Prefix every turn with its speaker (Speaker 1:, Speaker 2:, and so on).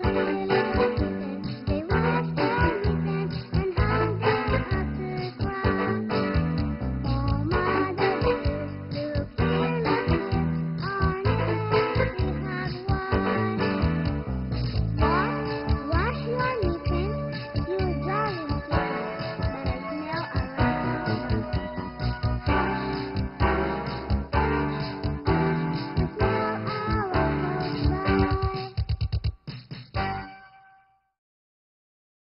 Speaker 1: Bye.